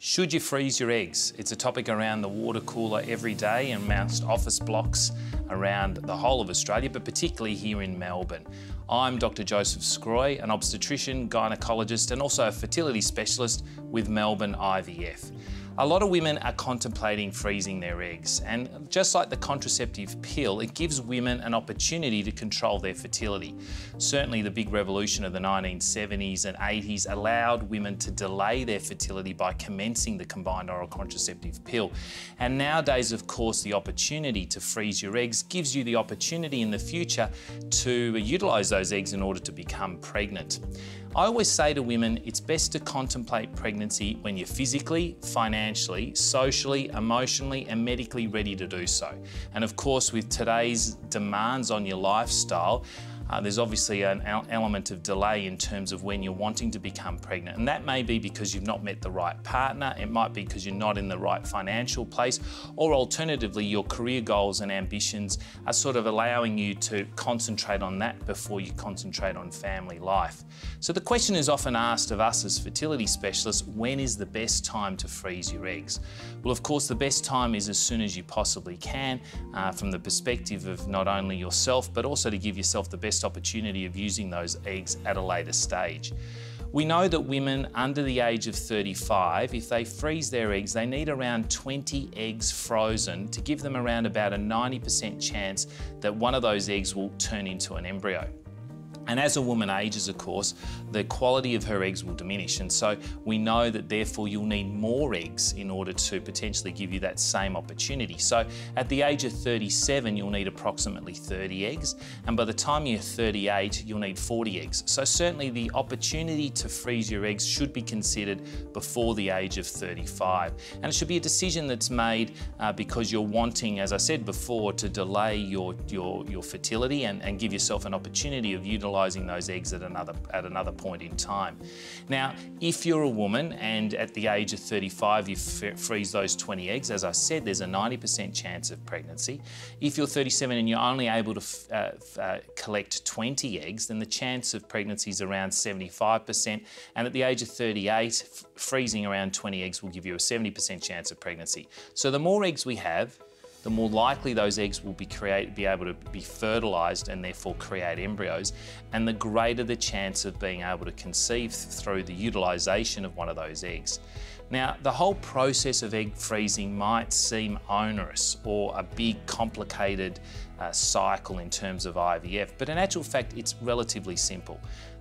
Should you freeze your eggs? It's a topic around the water cooler every day in most office blocks around the whole of Australia, but particularly here in Melbourne. I'm Dr. Joseph Sgroi, an obstetrician, gynecologist, and also a fertility specialist with Melbourne IVF. A lot of women are contemplating freezing their eggs, and just like the contraceptive pill, it gives women an opportunity to control their fertility. Certainly, the big revolution of the 1970s and 80s allowed women to delay their fertility by commencing the combined oral contraceptive pill. And nowadays, of course, the opportunity to freeze your eggs gives you the opportunity in the future to utilise those eggs in order to become pregnant. I always say to women, it's best to contemplate pregnancy when you're physically, financially, socially, emotionally, and medically ready to do so. And of course, with today's demands on your lifestyle, uh, there's obviously an element of delay in terms of when you're wanting to become pregnant. And that may be because you've not met the right partner, it might be because you're not in the right financial place, or alternatively, your career goals and ambitions are sort of allowing you to concentrate on that before you concentrate on family life. So the question is often asked of us as fertility specialists when is the best time to freeze your eggs? Well, of course, the best time is as soon as you possibly can uh, from the perspective of not only yourself, but also to give yourself the best best opportunity of using those eggs at a later stage. We know that women under the age of 35, if they freeze their eggs, they need around 20 eggs frozen to give them around about a 90% chance that one of those eggs will turn into an embryo. And as a woman ages, of course, the quality of her eggs will diminish. And so we know that therefore you'll need more eggs in order to potentially give you that same opportunity. So at the age of 37, you'll need approximately 30 eggs. And by the time you're 38, you'll need 40 eggs. So certainly the opportunity to freeze your eggs should be considered before the age of 35. And it should be a decision that's made uh, because you're wanting, as I said before, to delay your, your, your fertility and, and give yourself an opportunity of utilising fertilising those eggs at another, at another point in time. Now, if you're a woman and at the age of 35 you freeze those 20 eggs, as I said, there's a 90% chance of pregnancy. If you're 37 and you're only able to uh, uh, collect 20 eggs, then the chance of pregnancy is around 75%. And at the age of 38, freezing around 20 eggs will give you a 70% chance of pregnancy. So the more eggs we have, the more likely those eggs will be, create, be able to be fertilised and therefore create embryos, and the greater the chance of being able to conceive through the utilisation of one of those eggs. Now, the whole process of egg freezing might seem onerous or a big complicated uh, cycle in terms of IVF, but in actual fact, it's relatively simple.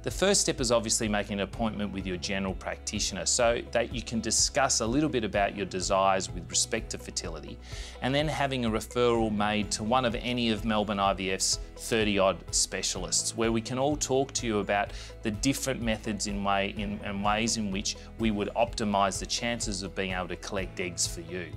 The first step is obviously making an appointment with your general practitioner so that you can discuss a little bit about your desires with respect to fertility and then having a referral made to one of any of Melbourne IVF's 30 odd specialists where we can all talk to you about the different methods in way in, and ways in which we would optimise the chances of being able to collect eggs for you.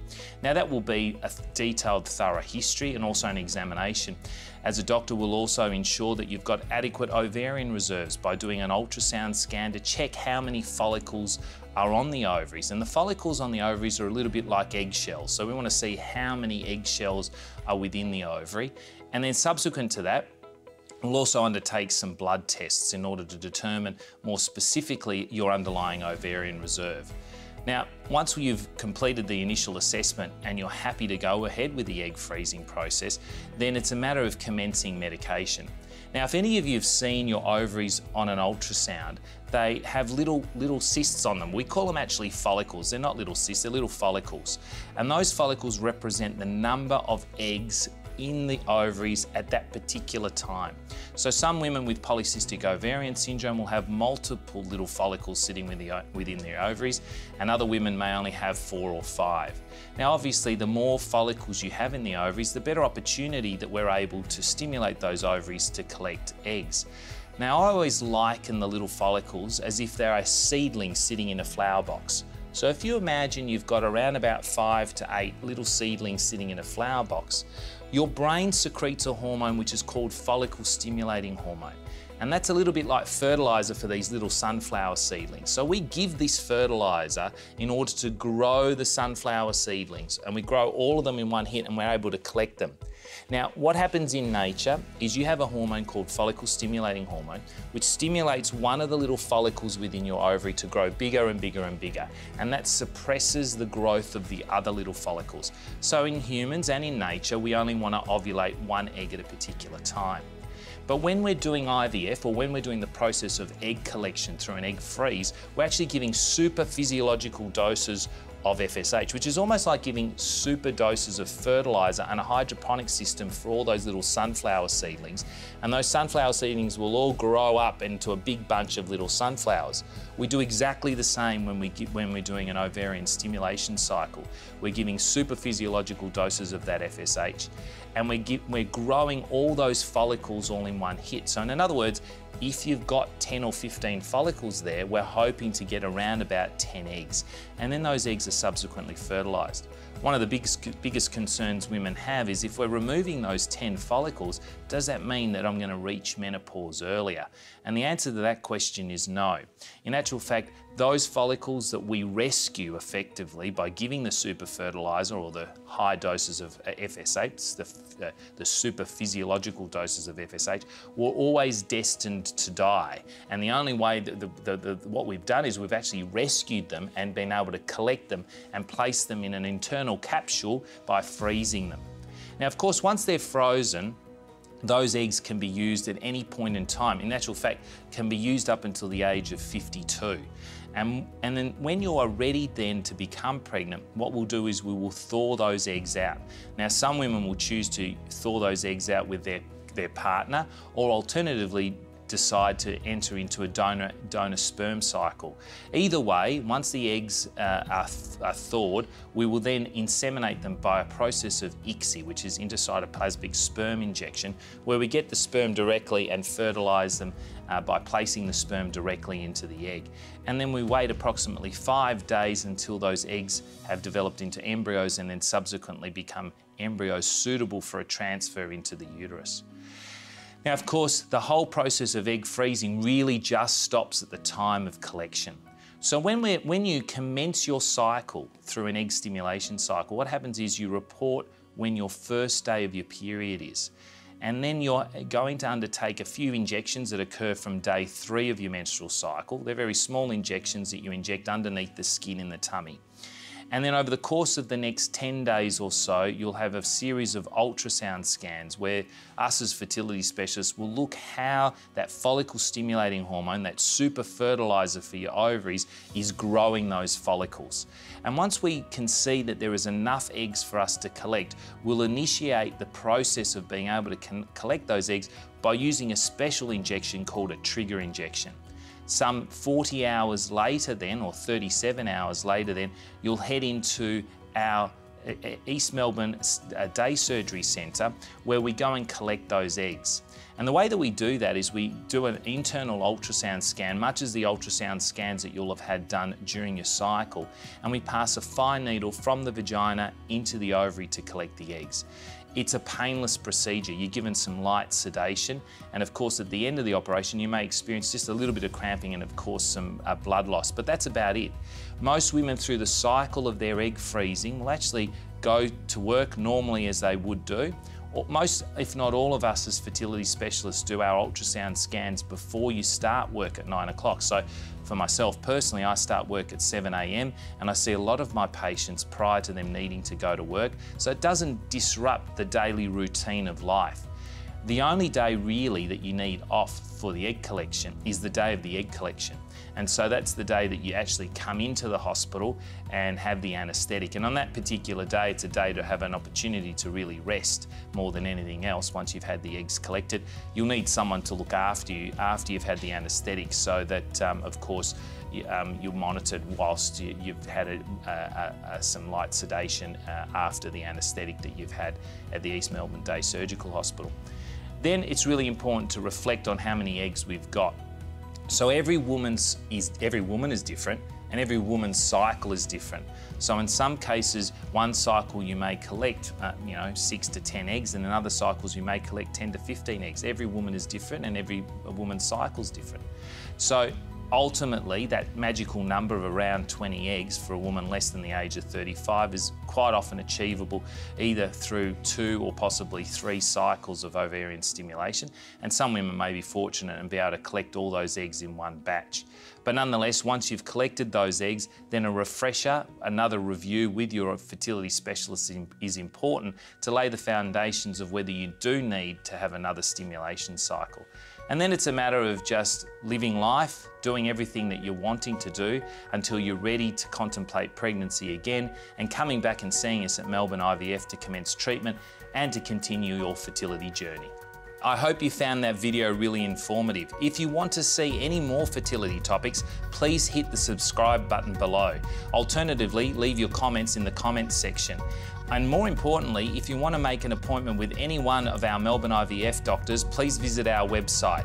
Now that will be a detailed thorough history and also an examination. As a doctor will also ensure that you've got adequate ovarian reserves by doing an ultrasound scan to check how many follicles are on the ovaries. And the follicles on the ovaries are a little bit like eggshells. So we want to see how many eggshells are within the ovary. And then subsequent to that, We'll also undertake some blood tests in order to determine more specifically your underlying ovarian reserve. Now, once you've completed the initial assessment and you're happy to go ahead with the egg freezing process, then it's a matter of commencing medication. Now, if any of you have seen your ovaries on an ultrasound, they have little, little cysts on them. We call them actually follicles. They're not little cysts, they're little follicles. And those follicles represent the number of eggs in the ovaries at that particular time. So some women with polycystic ovarian syndrome will have multiple little follicles sitting within their ovaries, and other women may only have four or five. Now obviously the more follicles you have in the ovaries, the better opportunity that we're able to stimulate those ovaries to collect eggs. Now I always liken the little follicles as if they're a seedling sitting in a flower box. So if you imagine you've got around about five to eight little seedlings sitting in a flower box, your brain secretes a hormone which is called follicle stimulating hormone. And that's a little bit like fertilizer for these little sunflower seedlings. So we give this fertilizer in order to grow the sunflower seedlings and we grow all of them in one hit and we're able to collect them. Now, what happens in nature is you have a hormone called follicle stimulating hormone, which stimulates one of the little follicles within your ovary to grow bigger and bigger and bigger. And that suppresses the growth of the other little follicles. So in humans and in nature, we only want to ovulate one egg at a particular time. But when we're doing IVF or when we're doing the process of egg collection through an egg freeze, we're actually giving super physiological doses of FSH, which is almost like giving super doses of fertilizer and a hydroponic system for all those little sunflower seedlings. And those sunflower seedlings will all grow up into a big bunch of little sunflowers. We do exactly the same when, we when we're doing an ovarian stimulation cycle. We're giving super physiological doses of that FSH and we're, we're growing all those follicles all in one hit. So in other words, if you've got 10 or 15 follicles there, we're hoping to get around about 10 eggs. And then those eggs are subsequently fertilised. One of the biggest, biggest concerns women have is if we're removing those 10 follicles, does that mean that I'm going to reach menopause earlier? And the answer to that question is no. In actual fact, those follicles that we rescue effectively by giving the super fertilizer or the high doses of FSH, the, uh, the super physiological doses of FSH, were always destined to die. And the only way that the, the, the, what we've done is we've actually rescued them and been able to collect them and place them in an internal capsule by freezing them. Now, of course, once they're frozen, those eggs can be used at any point in time. In actual fact, can be used up until the age of 52. And, and then when you are ready then to become pregnant, what we'll do is we will thaw those eggs out. Now, some women will choose to thaw those eggs out with their, their partner, or alternatively, decide to enter into a donor, donor sperm cycle. Either way, once the eggs uh, are, th are, thawed, we will then inseminate them by a process of ICSI, which is intracytoplasmic sperm injection, where we get the sperm directly and fertilise them uh, by placing the sperm directly into the egg. And then we wait approximately five days until those eggs have developed into embryos and then subsequently become embryos suitable for a transfer into the uterus. Now, of course, the whole process of egg freezing really just stops at the time of collection. So when, when you commence your cycle through an egg stimulation cycle, what happens is you report when your first day of your period is. And then you're going to undertake a few injections that occur from day three of your menstrual cycle. They're very small injections that you inject underneath the skin in the tummy. And then over the course of the next 10 days or so, you'll have a series of ultrasound scans where us as fertility specialists will look how that follicle stimulating hormone, that super fertilizer for your ovaries, is growing those follicles. And once we can see that there is enough eggs for us to collect, we'll initiate the process of being able to collect those eggs by using a special injection called a trigger injection. Some 40 hours later then, or 37 hours later then, you'll head into our uh, uh, East Melbourne uh, Day Surgery Centre where we go and collect those eggs. And the way that we do that is we do an internal ultrasound scan, much as the ultrasound scans that you'll have had done during your cycle, and we pass a fine needle from the vagina into the ovary to collect the eggs. It's a painless procedure. You're given some light sedation, and of course, at the end of the operation, you may experience just a little bit of cramping and, of course, some uh, blood loss, but that's about it. Most women, through the cycle of their egg freezing, will actually go to work normally as they would do, most, if not all of us as fertility specialists do our ultrasound scans before you start work at nine o'clock. So for myself personally, I start work at 7 a.m. and I see a lot of my patients prior to them needing to go to work. So it doesn't disrupt the daily routine of life. The only day really that you need off for the egg collection is the day of the egg collection. And so that's the day that you actually come into the hospital and have the anaesthetic. And on that particular day, it's a day to have an opportunity to really rest more than anything else once you've had the eggs collected. You'll need someone to look after you after you've had the anaesthetic so that, um, of course, um, you're monitored whilst you, have had a, a, a, some light sedation uh, after the anaesthetic that you've had at the East Melbourne Day Surgical Hospital. Then it's really important to reflect on how many eggs we've got. So every woman's is every woman is different and every woman's cycle is different. So in some cases, one cycle you may collect, uh, you know, six to 10 eggs, and in other cycles you may collect 10 to 15 eggs. Every woman is different and every woman's cycle is different. So Ultimately, that magical number of around 20 eggs for a woman less than the age of 35 is quite often achievable either through two or possibly three cycles of ovarian stimulation. And some women may be fortunate and be able to collect all those eggs in one batch. But nonetheless, once you've collected those eggs, then a refresher, another review with your fertility specialist is important to lay the foundations of whether you do need to have another stimulation cycle. And then it's a matter of just living life, doing everything that you're wanting to do until you're ready to contemplate pregnancy again and coming back and seeing us at Melbourne IVF to commence treatment and to continue your fertility journey. I hope you found that video really informative. If you want to see any more fertility topics, please hit the subscribe button below. Alternatively, leave your comments in the comments section. And more importantly, if you want to make an appointment with any one of our Melbourne IVF doctors, please visit our website